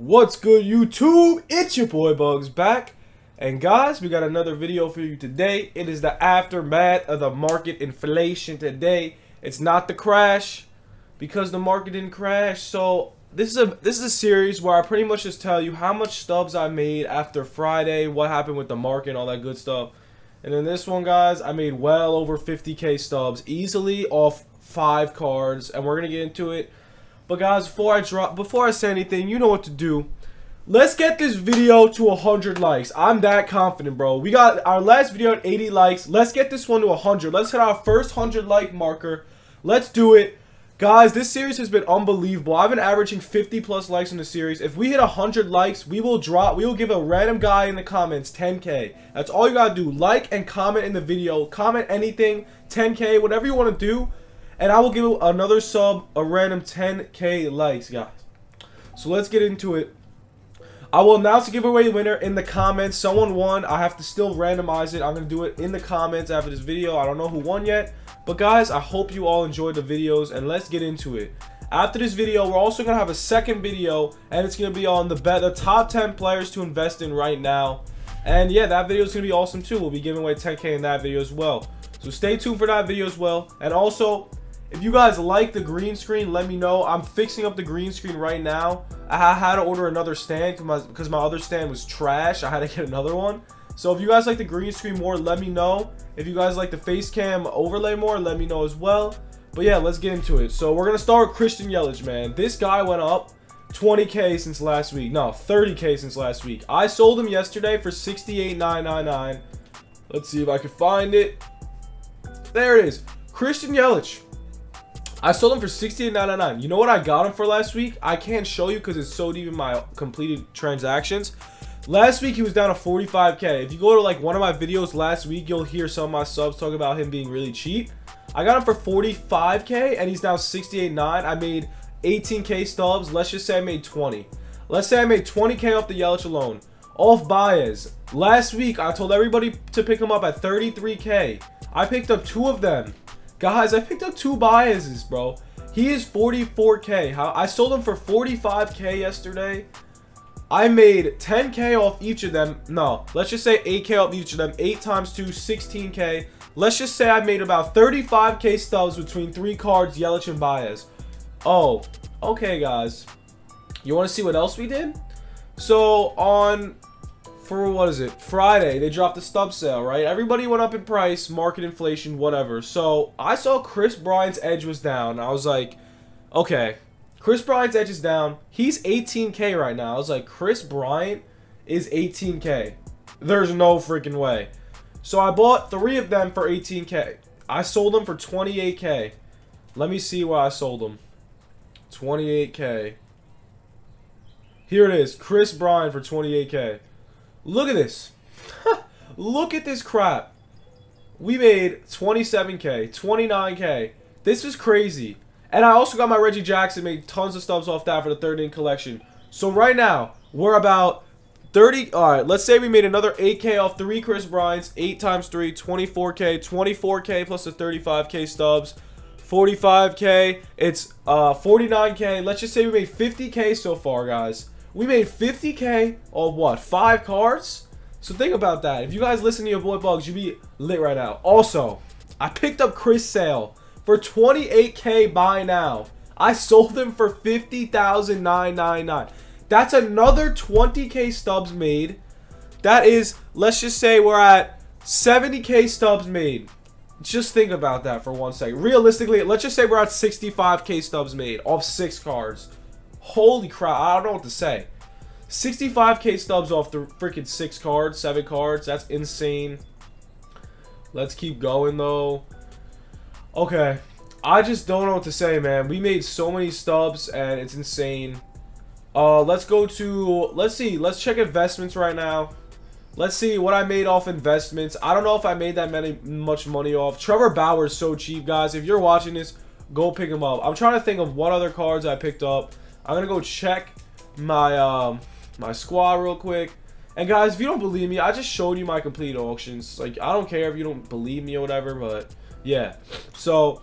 What's good YouTube? It's your boy Bugz back. And guys, we got another video for you today. It is the aftermath of the market inflation today. It's not the crash because the market didn't crash. So this is a this is a series where I pretty much just tell you how much stubs I made after Friday, what happened with the market, and all that good stuff. And then this one, guys, I made well over 50k stubs easily off five cards, and we're gonna get into it. But guys, before I drop, before I say anything, you know what to do. Let's get this video to 100 likes. I'm that confident, bro. We got our last video at 80 likes. Let's get this one to 100. Let's hit our first 100 like marker. Let's do it. Guys, this series has been unbelievable. I've been averaging 50 plus likes in the series. If we hit 100 likes, we will drop, we will give a random guy in the comments 10k. That's all you gotta do. Like and comment in the video. Comment anything, 10k, whatever you want to do. And I will give another sub a random 10k likes, guys. So let's get into it. I will announce the giveaway winner in the comments. Someone won. I have to still randomize it. I'm going to do it in the comments after this video. I don't know who won yet. But guys, I hope you all enjoyed the videos and let's get into it. After this video, we're also going to have a second video and it's going to be on the the top 10 players to invest in right now. And yeah, that video is going to be awesome too. We'll be giving away 10k in that video as well. So stay tuned for that video as well. And also, if you guys like the green screen, let me know. I'm fixing up the green screen right now. I had to order another stand because my, my other stand was trash. I had to get another one. So if you guys like the green screen more, let me know. If you guys like the face cam overlay more, let me know as well. But yeah, let's get into it. So we're going to start with Christian Yelich, man. This guy went up 20k since last week. No, 30k since last week. I sold him yesterday for 68.999. Let's see if I can find it. There it is. Christian Yelich. I sold them for $68.99. You know what I got them for last week? I can't show you because it's so deep in my completed transactions. Last week, he was down to 45K. If you go to like one of my videos last week, you'll hear some of my subs talk about him being really cheap. I got him for 45K and he's now 68.9. I made 18K stubs. Let's just say I made 20. Let's say I made 20K off the Yelich alone. Off Baez. Last week, I told everybody to pick him up at 33K. I picked up two of them. Guys, I picked up two Baezes, bro. He is 44k. How I sold him for 45k yesterday. I made 10k off each of them. No, let's just say 8k off each of them. 8 times 2, 16k. Let's just say I made about 35k stubs between three cards, Yelich and Baez. Oh, okay, guys. You want to see what else we did? So, on for what is it? Friday, they dropped the stub sale, right? Everybody went up in price, market inflation, whatever. So I saw Kris Bryant's edge was down. I was like, okay, Kris Bryant's edge is down. He's 18K right now. I was like, Kris Bryant is 18K. There's no freaking way. So I bought three of them for 18K. I sold them for 28K. Let me see why I sold them. 28K. Here it is. Kris Bryant for 28K. Look at this. Look at this crap. We made 27k, 29k. This is crazy. And I also got my Reggie Jackson, made tons of stubs off that for the third in collection. So right now, we're about 30. All right, let's say we made another 8k off three Kris Bryants. 8 times 3, 24k. 24k plus the 35k stubs. 45k. It's uh, 49k. Let's just say we made 50k so far, guys. We made 50k on what? Five cards? So think about that. If you guys listen to your boy Bugz, you'd be lit right now. Also, I picked up Chris Sale for 28k buy now. I sold him for 50,999. That's another 20k stubs made. That is, let's just say we're at 70k stubs made. Just think about that for one second. Realistically, let's just say we're at 65k stubs made off six cards. Holy crap, I don't know what to say. 65k stubs off the freaking six cards, seven cards. That's insane. Let's keep going, though. Okay. I just don't know what to say, man. We made so many stubs, and it's insane. Uh, let's go to... Let's see. Let's check investments right now. Let's see what I made off investments. I don't know if I made that many much money off. Trevor Bauer is so cheap, guys. If you're watching this, go pick him up. I'm trying to think of what other cards I picked up. I'm gonna go check my um my squad real quick. And guys, if you don't believe me, I just showed you my complete auctions. Like, I don't care if you don't believe me or whatever, but yeah. So,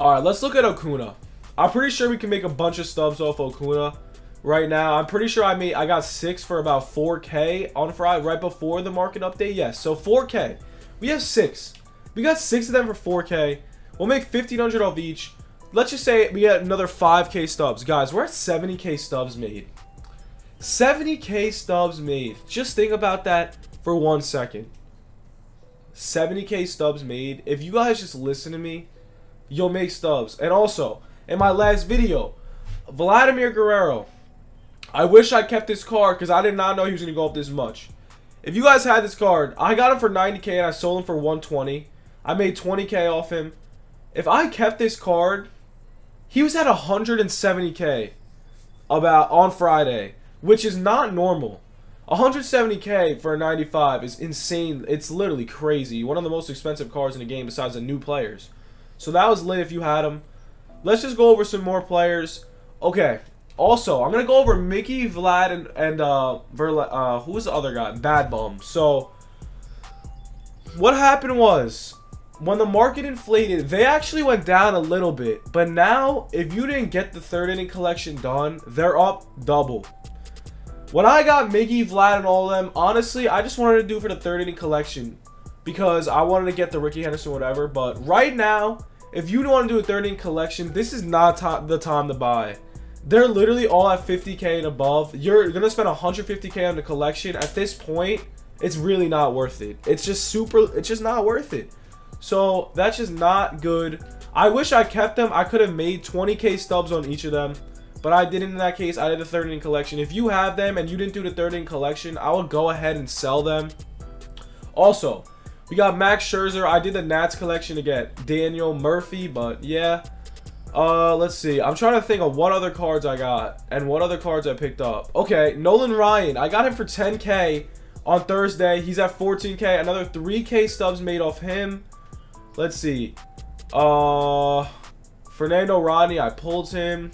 alright, let's look at Acuña. I'm pretty sure we can make a bunch of stubs off Acuña right now. I'm pretty sure I made I got six for about 4k on Friday right before the market update. Yes, so 4k. We have six. We got six of them for 4k. We'll make 1500 off each. Let's just say we get another 5k stubs. Guys, we're at 70k stubs made. 70k stubs made. Just think about that for one second. 70k stubs made. If you guys just listen to me, you'll make stubs. And also, in my last video, Vladimir Guerrero. I wish I kept this card because I did not know he was going to go up this much. If you guys had this card, I got him for 90k and I sold him for 120. I made 20k off him. If I kept this card, he was at 170k about on Friday, which is not normal. 170k for a 95 is insane. It's literally crazy. One of the most expensive cars in the game besides the new players. So that was lit if you had him. Let's just go over some more players. Okay. Also, I'm going to go over Mickey, Vlad, and, and uh, Verla uh, who was the other guy? MadBum. So, what happened was, when the market inflated, they actually went down a little bit. But now, if you didn't get the third inning collection done, they're up double. When I got Mickey, Vlad, and all them, honestly, I just wanted to do for the third inning collection because I wanted to get the Rickey Henderson whatever. But right now, if you want to do a third inning collection, this is not the time to buy. They're literally all at 50k and above. You're gonna spend 150k on the collection. At this point, it's really not worth it. It's just super. It's just not worth it. So that's just not good. I wish I kept them. I could have made 20k stubs on each of them. But I didn't in that case. I did the third inning collection. If you have them and you didn't do the third inning collection, I would go ahead and sell them. Also, we got Max Scherzer. I did the Nats collection to get Daniel Murphy, but yeah. Uh, let's see. I'm trying to think of what other cards I got and what other cards I picked up. Okay, Nolan Ryan. I got him for 10k on Thursday. He's at 14k. Another 3k stubs made off him. Let's see. Uh, Fernando Rodney. I pulled him.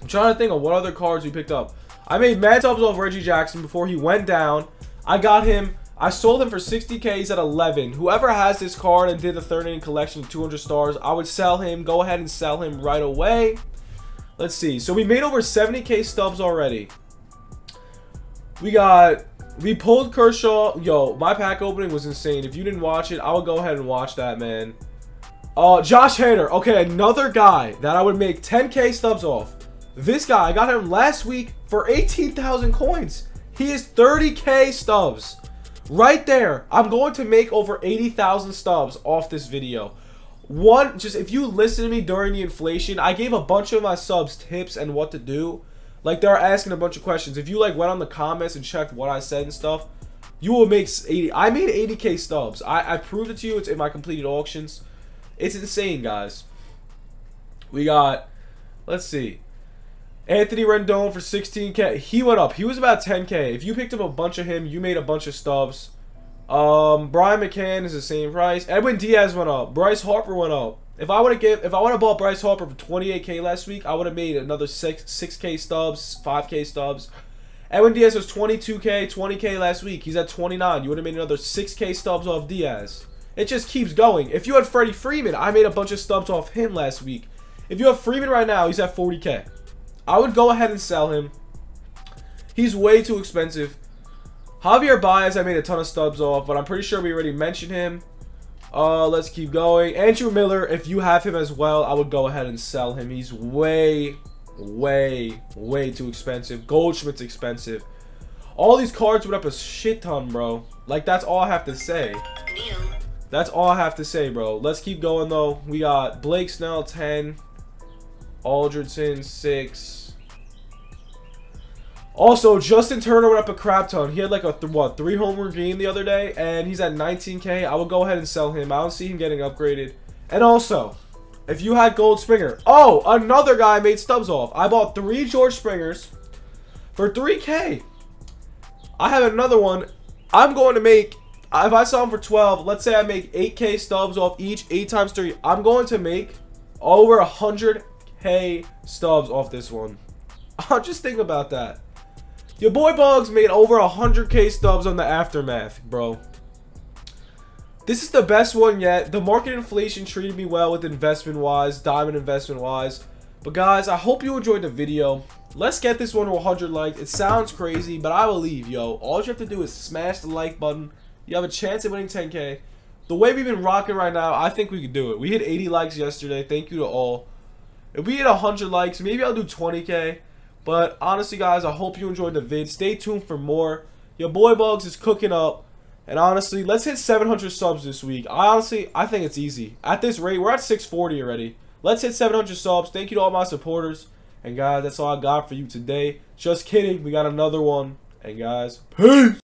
I'm trying to think of what other cards we picked up. I made mad stubs off Reggie Jackson before he went down. I got him I sold him for 60k. He's at 11. Whoever has this card and did the third inning collection 200 stars, I would sell him. Go ahead and sell him right away. Let's see. So we made over 70k stubs already. We got... We pulled Kershaw. Yo, my pack opening was insane. If you didn't watch it, I would go ahead and watch that, man. Uh, Josh Hader. Okay, another guy that I would make 10k stubs off. This guy, I got him last week for 18,000 coins. He is 30k stubs. Right there, I'm going to make over 80,000 stubs off this video. One, just if you listen to me during the inflation, I gave a bunch of my subs tips and what to do. Like, they're asking a bunch of questions. If you, like, went on the comments and checked what I said and stuff, you will make 80. I made 80k stubs. I, I proved it to you. It's in my completed auctions. It's insane, guys. We got, let's see. Anthony Rendon for 16k. He went up. He was about 10k. If you picked up a bunch of him, you made a bunch of stubs. Um, Brian McCann is the same price. Edwin Diaz went up. Bryce Harper went up. If I would have give, if I would have bought Bryce Harper for 28k last week, I would have made another six 6k stubs, 5k stubs. Edwin Diaz was 22k, 20k last week. He's at 29. You would have made another 6k stubs off Diaz. It just keeps going. If you had Freddie Freeman, I made a bunch of stubs off him last week. If you have Freeman right now, he's at 40k. I would go ahead and sell him. He's way too expensive. Javier Baez, I made a ton of stubs off, but I'm pretty sure we already mentioned him. Uh, let's keep going. Andrew Miller, if you have him as well, I would go ahead and sell him. He's way, way, way too expensive. Goldschmidt's expensive. All these cards went up a shit ton, bro. Like, that's all I have to say. That's all I have to say, bro. Let's keep going, though. We got Blake Snell, 10. Aldridson, 6. Also, Justin Turner went up a crap ton. He had like a, th what, three homer game the other day, and he's at 19K. I will go ahead and sell him. I don't see him getting upgraded. And also, if you had Gold Springer. Oh, another guy made stubs off. I bought three George Springers for 3K. I have another one. I'm going to make, if I sell them for 12, let's say I make 8K stubs off each, 8 times 3. I'm going to make over 100k stubs off this one. I'll just think about that. Your boy Bugz made over 100k stubs on the Aftermath, bro. This is the best one yet. The market inflation treated me well with investment-wise, diamond investment-wise. But guys, I hope you enjoyed the video. let's get this one to 100 likes. It sounds crazy, but I believe, yo. All you have to do is smash the like button. You have a chance at winning 10K. The way we've been rocking right now, I think we could do it. We hit 80 likes yesterday. Thank you to all. If we hit 100 likes, maybe I'll do 20K. But honestly, guys, I hope you enjoyed the vid. Stay tuned for more. Your boy Bugz is cooking up. And honestly, let's hit 700 subs this week. I honestly, I think it's easy. At this rate, we're at 640 already. Let's hit 700 subs. Thank you to all my supporters. And guys, that's all I got for you today. Just kidding. We got another one. And guys, peace.